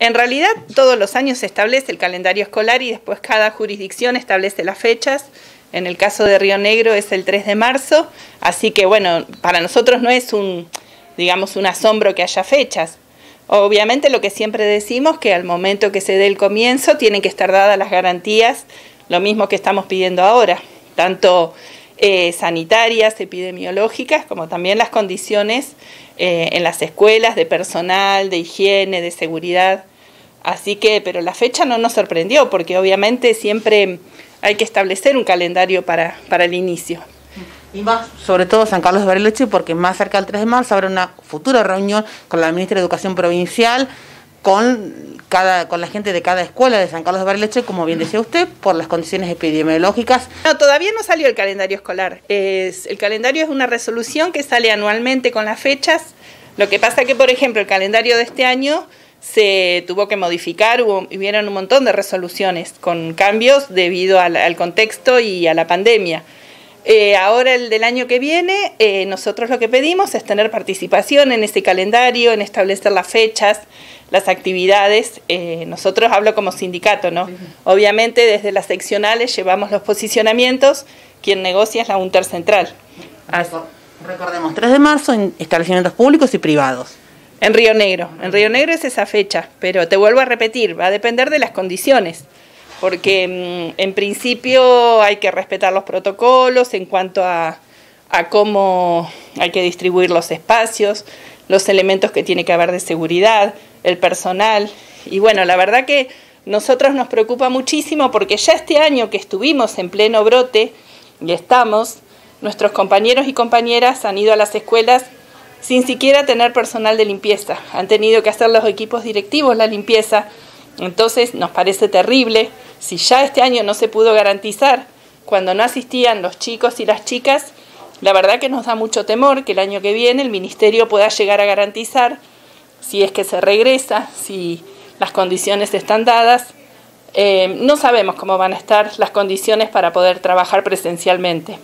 En realidad todos los años se establece el calendario escolar y después cada jurisdicción establece las fechas. En el caso de Río Negro es el 3 de marzo, así que bueno, para nosotros no es un, digamos, un asombro que haya fechas. Obviamente lo que siempre decimos que al momento que se dé el comienzo tienen que estar dadas las garantías, lo mismo que estamos pidiendo ahora, tanto eh, sanitarias, epidemiológicas, como también las condiciones eh, en las escuelas de personal, de higiene, de seguridad. Así que, pero la fecha no nos sorprendió, porque obviamente siempre hay que establecer un calendario para, para el inicio. Y más, sobre todo San Carlos de Bariloche, porque más cerca del 3 de marzo habrá una futura reunión con la ministra de Educación Provincial con, cada, con la gente de cada escuela de San Carlos de Bariloche, como bien decía usted, por las condiciones epidemiológicas. No, todavía no salió el calendario escolar. Es, el calendario es una resolución que sale anualmente con las fechas. Lo que pasa que, por ejemplo, el calendario de este año se tuvo que modificar, hubo, hubieron un montón de resoluciones con cambios debido al, al contexto y a la pandemia. Eh, ahora el del año que viene, eh, nosotros lo que pedimos es tener participación en ese calendario, en establecer las fechas, las actividades. Eh, nosotros hablo como sindicato, ¿no? Obviamente desde las seccionales llevamos los posicionamientos, quien negocia es la UNTER Central. Recordemos, 3 de marzo en establecimientos públicos y privados. En Río Negro, en Río Negro es esa fecha, pero te vuelvo a repetir, va a depender de las condiciones porque mm, en principio hay que respetar los protocolos en cuanto a, cómo hay que distribuir los espacios, los elementos que tiene que haber de seguridad, el personal. Y bueno, la verdad que nosotros nos preocupa muchísimo porque ya este año que estuvimos en pleno brote y estamos, nuestros compañeros y compañeras han ido a las escuelas sin siquiera tener personal de limpieza. Han tenido que hacer los equipos directivos la limpieza. Entonces nos parece terrible si ya este año no se pudo garantizar cuando no asistían los chicos y las chicas, la verdad que nos da mucho temor que el año que viene el Ministerio pueda llegar a garantizar, si es que se regresa, si las condiciones están dadas. Eh, no sabemos cómo van a estar las condiciones para poder trabajar presencialmente.